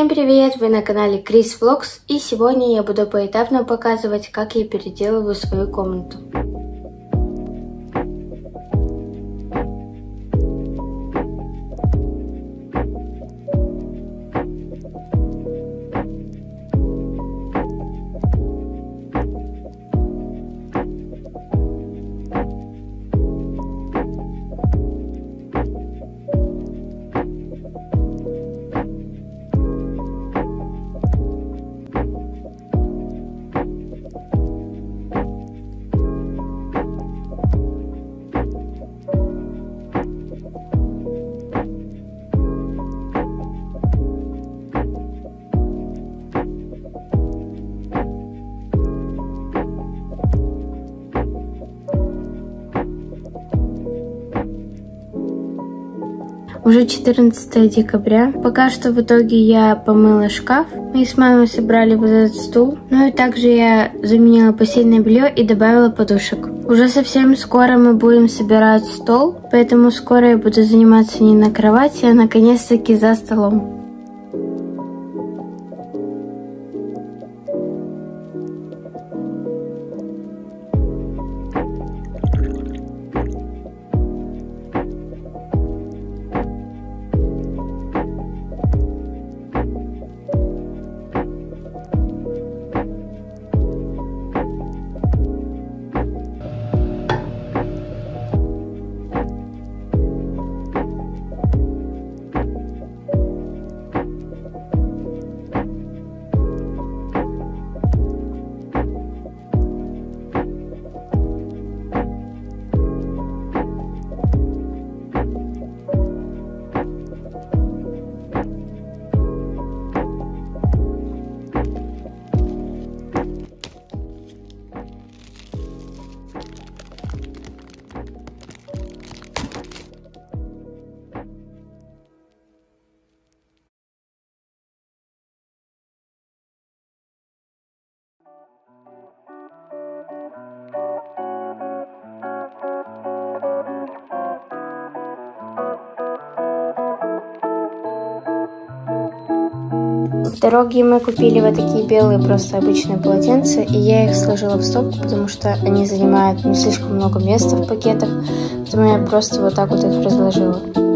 Всем привет! Вы на канале Крис Влогс и сегодня я буду поэтапно показывать, как я переделываю свою комнату. Уже 14 декабря. Пока что в итоге я помыла шкаф. Мы с мамой собрали вот этот стул. Ну и также я заменила постельное белье и добавила подушек. Уже совсем скоро мы будем собирать стол, поэтому скоро я буду заниматься не на кровати, а наконец-таки за столом. Дороге мы купили вот такие белые просто обычные полотенца, и я их сложила в стопку, потому что они занимают ну, слишком много места в пакетах, поэтому я просто вот так вот их разложила.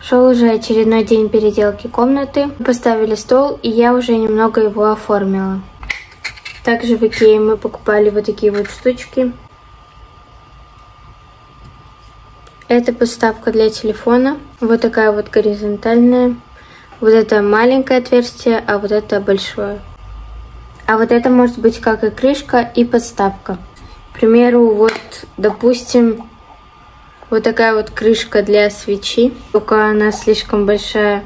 Шел уже очередной день переделки комнаты. Поставили стол, и я уже немного его оформила. Также в Икее мы покупали вот такие вот штучки. Это подставка для телефона. Вот такая вот горизонтальная. Вот это маленькое отверстие, а вот это большое. А вот это может быть как и крышка, и подставка. К примеру, вот, допустим, вот такая вот крышка для свечи. Только она слишком большая.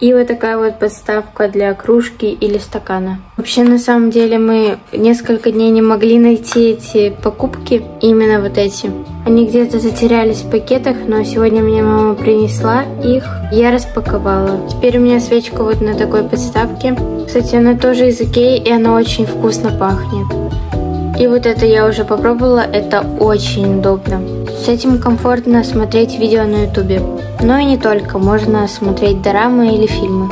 И вот такая вот подставка для кружки или стакана. Вообще, на самом деле, мы несколько дней не могли найти эти покупки, именно вот эти. Они где-то затерялись в пакетах, но сегодня мне мама принесла их. Я распаковала. Теперь у меня свечка вот на такой подставке. Кстати, она тоже из Икеи, и она очень вкусно пахнет. И вот это я уже попробовала, это очень удобно. С этим комфортно смотреть видео на ютубе. Но и не только, можно смотреть дорамы или фильмы.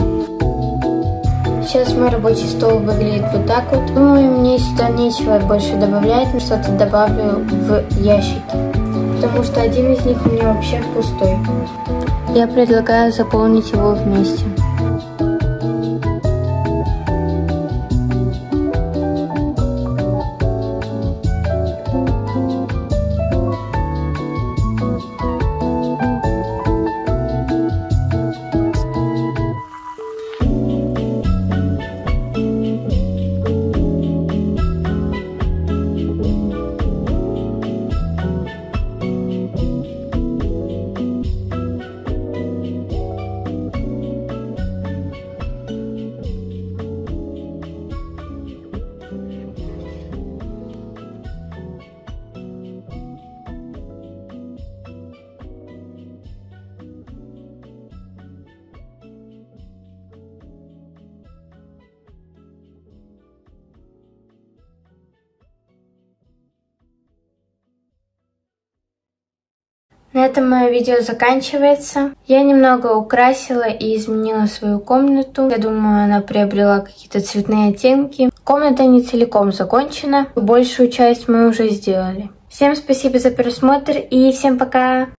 Сейчас мой рабочий стол выглядит вот так вот. Думаю, мне сюда нечего больше добавлять, но что-то добавлю в ящики. Потому что один из них у меня вообще пустой. Я предлагаю заполнить его вместе. На этом мое видео заканчивается. Я немного украсила и изменила свою комнату. Я думаю, она приобрела какие-то цветные оттенки. Комната не целиком закончена. Большую часть мы уже сделали. Всем спасибо за просмотр и всем пока!